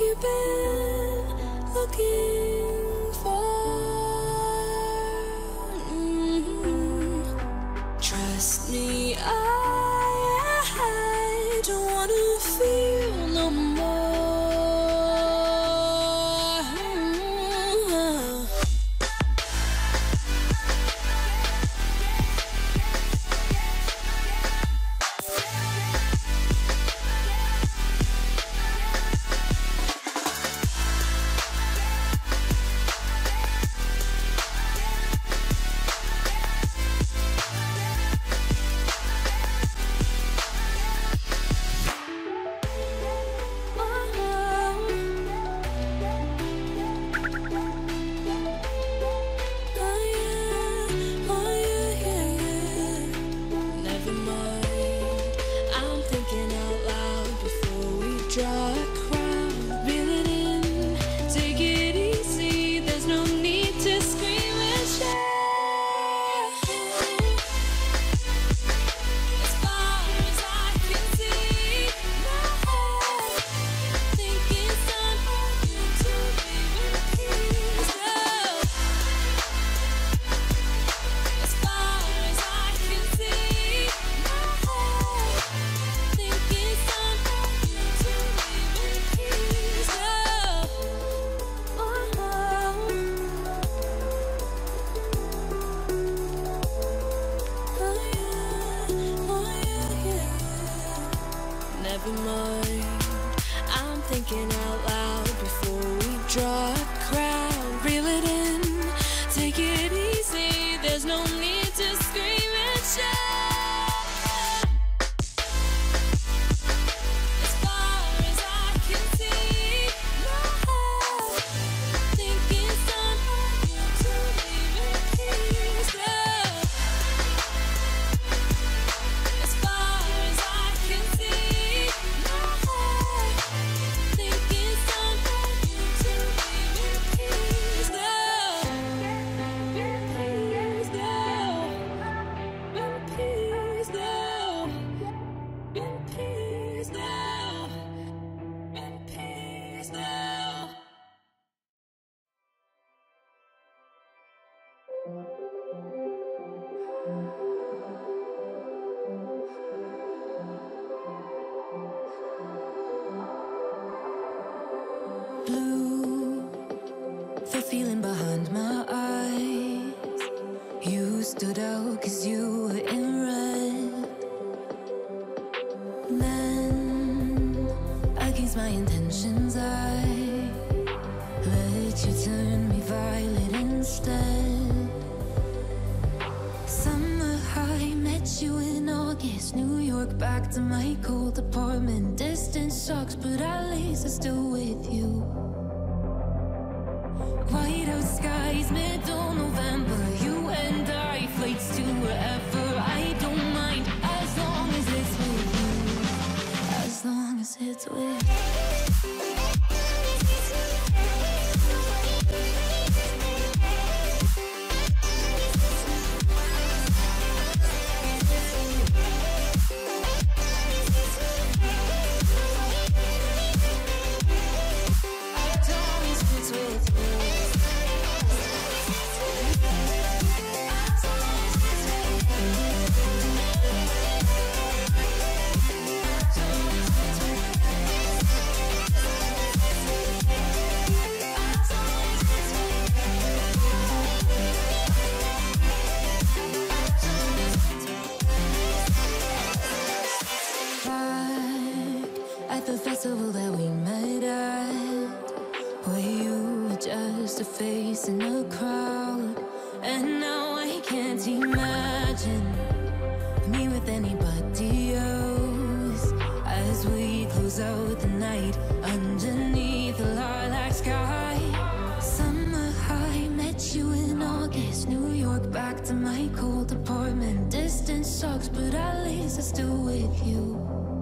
you've been looking for. Mm -hmm. Trust me, I. blue, the feeling behind my eyes. You stood out cause you were in red. Then, against my intentions, I let you turn. back to my cold apartment. Distance sucks, but at least I'm still with you. in crowd. And now I can't imagine Me with anybody else. As we close out the night Underneath the lilac sky. Summer high, met you in August New York, back to my cold apartment. Distance sucks, but at least I'm still with you.